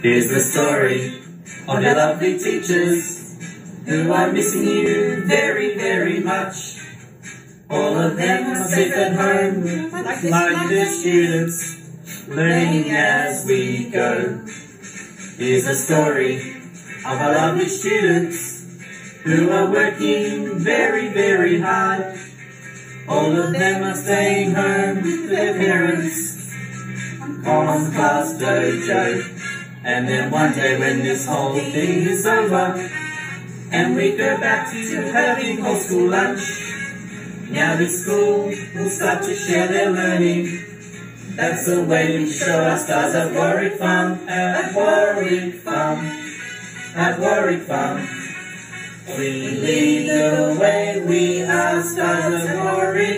Here's the story of your lovely teachers who are missing you very, very much. All of them are safe at home, like the students, learning as we go. Here's the story of our lovely students who are working very, very hard. All of them are staying home with their parents on ClassDojo. And then one day when this whole thing is over, and we go back to having school lunch, now the school will start to share their learning. That's the way we show our stars at Warwick Farm, at Warwick Farm, at Warwick Farm. We lead the way, we are stars at Warwick.